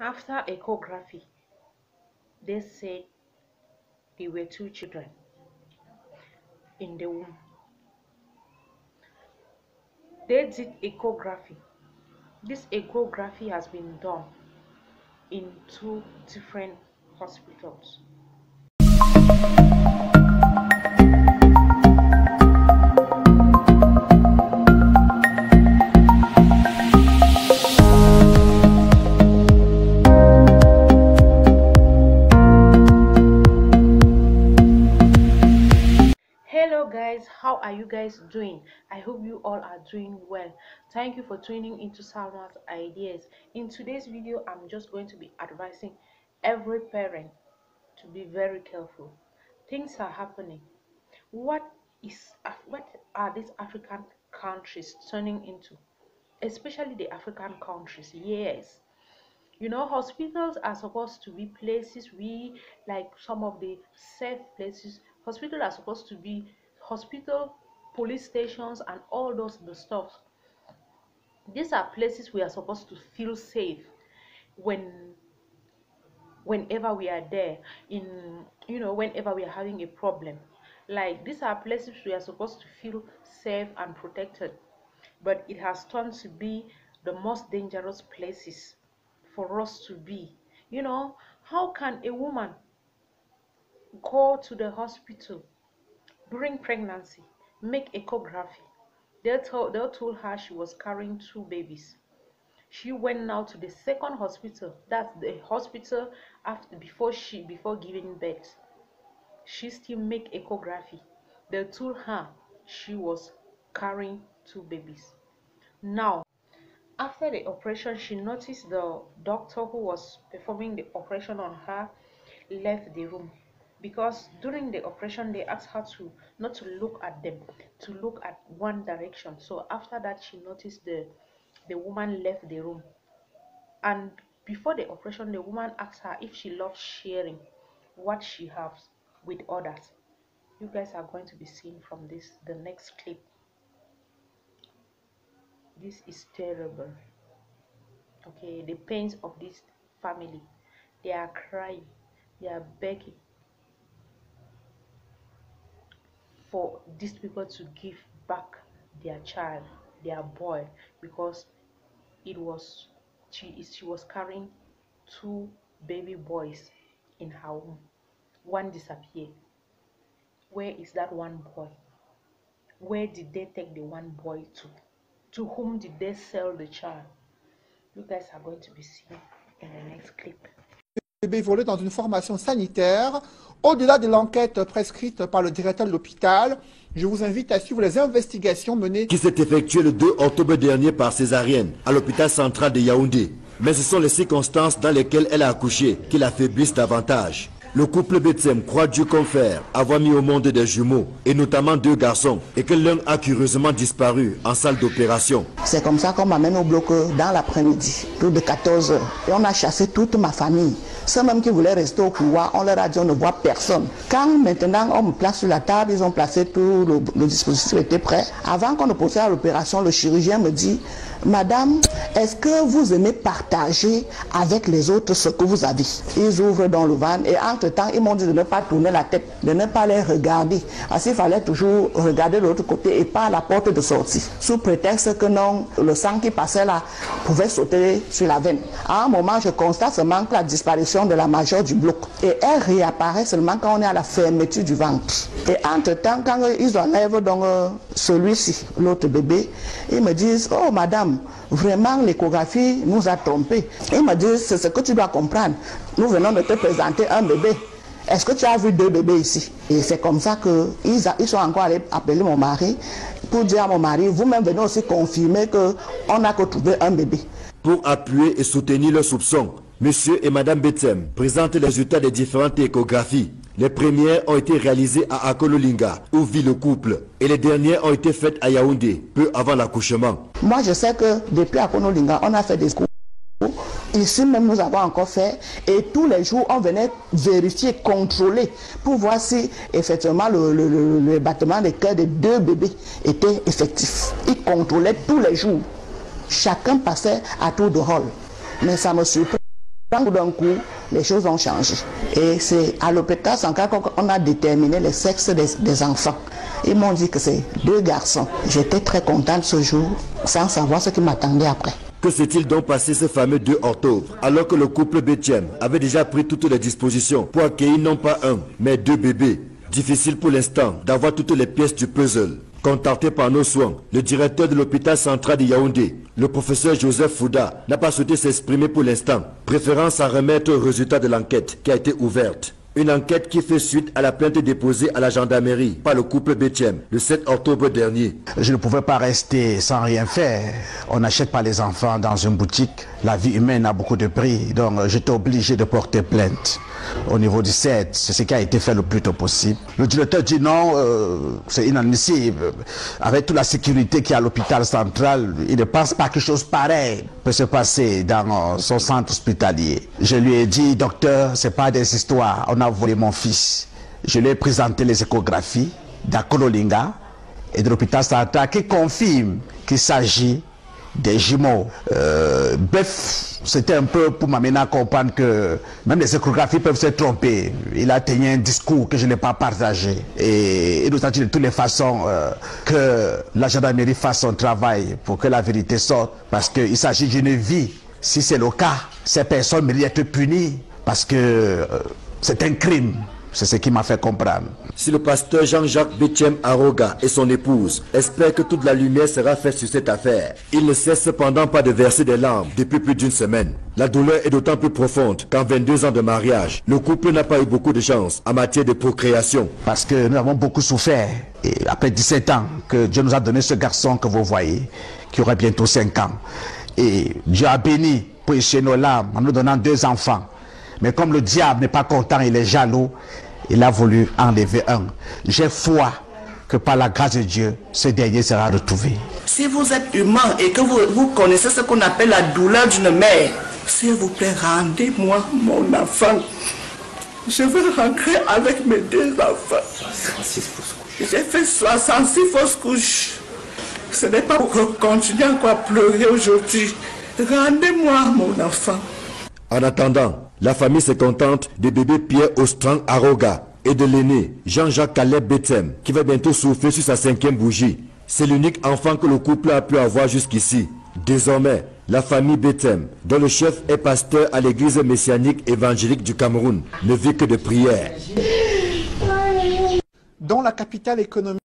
After echography, they said there were two children in the womb. They did echography. This echography has been done in two different hospitals. How are you guys doing? I hope you all are doing well. Thank you for tuning into salma's ideas. In today's video i'm just going to be advising every parent to be very careful. Things are happening. What is what are these african countries turning into? Especially the african countries yes. You know hospitals are supposed to be places we like some of the safe places hospitals are supposed to be hospital police stations and all those the stuff these are places we are supposed to feel safe when whenever we are there in you know whenever we are having a problem. Like these are places we are supposed to feel safe and protected. But it has turned to be the most dangerous places for us to be. You know how can a woman go to the hospital during pregnancy make echography. They told, they told her she was carrying two babies. She went now to the second hospital that's the hospital after before she before giving birth. She still make echography. They told her she was carrying two babies. Now after the operation she noticed the doctor who was performing the operation on her left the room because during the operation they asked her to not to look at them to look at one direction. So after that she noticed the the woman left the room. And before the operation the woman asked her if she loves sharing what she has with others. You guys are going to be seeing from this the next clip. This is terrible. Okay the pains of this family. They are crying. They are begging for these people to give back their child their boy because it was she she was carrying two baby boys in her womb. One disappeared. Where is that one boy? Where did they take the one boy to? To whom did they sell the child? You guys are going to be seeing in the next clip bébé volé dans une formation sanitaire. Au-delà de l'enquête prescrite par le directeur de l'hôpital, je vous invite à suivre les investigations menées qui s'est effectué le 2 octobre dernier par césarienne à l'hôpital central de Yaoundé. Mais ce sont les circonstances dans lesquelles elle a accouché qui l'affaiblissent davantage. Le couple Betsem croit Dieu confère avoir mis au monde des jumeaux, et notamment deux garçons, et que l'un a curieusement disparu en salle d'opération. C'est comme ça qu'on m'amène au bloc dans l'après-midi, plus de 14 heures. Et on a chassé toute ma famille. Ceux même qui voulaient rester au pouvoir, on leur a dit on ne voit personne. Quand maintenant on me place sur la table, ils ont placé tout, le, le dispositif était prêt. Avant qu'on ne procède à l'opération, le chirurgien me dit Madame, est-ce que vous aimez partager avec les autres ce que vous avez? Ils ouvrent dans le van et entre-temps, ils m'ont dit de ne pas tourner la tête, de ne pas les regarder. Parce qu'il fallait toujours regarder de l'autre côté et pas à la porte de sortie. Sous prétexte que non, le sang qui passait là pouvait sauter sur la veine. À un moment, je constate seulement que la disparition de la majeure du bloc. Et elle réapparaît seulement quand on est à la fermeture du ventre. Et entre-temps, quand ils enlèvent donc euh, celui-ci, l'autre bébé, ils me disent, oh madame, vraiment l'échographie nous a trompés. Ils me disent, c'est ce que tu dois comprendre. Nous venons de te présenter un bébé. Est-ce que tu as vu deux bébés ici? Et c'est comme ça qu'ils ils sont encore allés appeler mon mari pour dire à mon mari, vous-même venez aussi confirmer qu'on n'a que trouvé un bébé. Pour appuyer et soutenir leurs soupçons, Monsieur et Madame Betsem présentent les résultats des différentes échographies. Les premières ont été réalisées à Akololinga, où vit le couple, et les dernières ont été faites à Yaoundé, peu avant l'accouchement. Moi, je sais que depuis Akonolinga, on a fait des cours. Ici même, nous avons encore fait. Et tous les jours, on venait vérifier, contrôler pour voir si effectivement le, le battement des cœurs des deux bébés était effectif. Ils contrôlaient tous les jours. Chacun passait à tour de rôle. Mais ça me surprend d'un coup, les choses ont changé. Et c'est à l'hôpital Sankara qu'on a déterminé le sexe des, enfants. Ils m'ont dit que c'est deux garçons. J'étais très contente ce jour, sans savoir ce qui m'attendait après. Que s'est-il donc passé ce fameux 2 octobre, alors que le couple Betchem avait déjà pris toutes les dispositions pour accueillir non pas un, mais deux bébés? Difficile pour l'instant d'avoir toutes les pièces du puzzle. Contacté par nos soins, le directeur de l'hôpital central de Yaoundé, le professeur Joseph Fouda, n'a pas souhaité s'exprimer pour l'instant, préférant s'en remettre au résultat de l'enquête qui a été ouverte. Une enquête qui fait suite à la plainte déposée à la gendarmerie par le couple Betchem le 7 octobre dernier. Je ne pouvais pas rester sans rien faire. On n'achète pas les enfants dans une boutique. La vie humaine a beaucoup de prix, donc j'étais obligé de porter plainte au niveau du 7. C'est ce qui a été fait le plus tôt possible. Le directeur dit non, euh, c'est inadmissible. Avec toute la sécurité qu'il y a à l'hôpital central, il ne pense pas que chose pareille peut se passer dans euh, son centre hospitalier. Je lui ai dit, docteur, c'est pas des histoires. On a volé mon fils. Je lui ai présenté les échographies d'Akololinga et de l'hôpital central qui confirment qu'il s'agit des jumeaux. Euh, bref, c'était un peu pour m'amener à comprendre que même les échographies peuvent se tromper. Il a tenu un discours que je n'ai pas partagé. Et il nous a dit de toutes les façons euh, que la gendarmerie fasse son travail pour que la vérité sorte. Parce qu'il s'agit d'une vie. Si c'est le cas, ces personnes méritent d'être punies parce que euh, c'est un crime. C'est ce qui m'a fait comprendre. Si le pasteur Jean-Jacques Betchem Aroga et son épouse espèrent que toute la lumière sera faite sur cette affaire, il ne cesse cependant pas de verser des larmes depuis plus d'une semaine. La douleur est d'autant plus profonde qu'en 22 ans de mariage, le couple n'a pas eu beaucoup de chance en matière de procréation. Parce que nous avons beaucoup souffert. Et après 17 ans que Dieu nous a donné ce garçon que vous voyez, qui aurait bientôt 5 ans. Et Dieu a béni pour échouer nos larmes en nous donnant deux enfants. Mais comme le diable n'est pas content, il est jaloux, il a voulu enlever un. J'ai foi que par la grâce de Dieu, ce dernier sera retrouvé. Si vous êtes humain et que vous, vous connaissez ce qu'on appelle la douleur d'une mère, s'il vous plaît, rendez-moi mon enfant. Je veux rentrer avec mes deux enfants. J'ai fait 66 fausses couches. Ce n'est pas pour continuer encore à pleurer aujourd'hui. Rendez-moi mon enfant. En attendant, la famille se contente de bébé Pierre Ostrang Aroga et de l'aîné Jean-Jacques Caleb Bethem qui va bientôt souffler sur sa cinquième bougie. C'est l'unique enfant que le couple a pu avoir jusqu'ici. Désormais, la famille Bethem, dont le chef est pasteur à l'église messianique évangélique du Cameroun, ne vit que de prières. Dans la capitale économique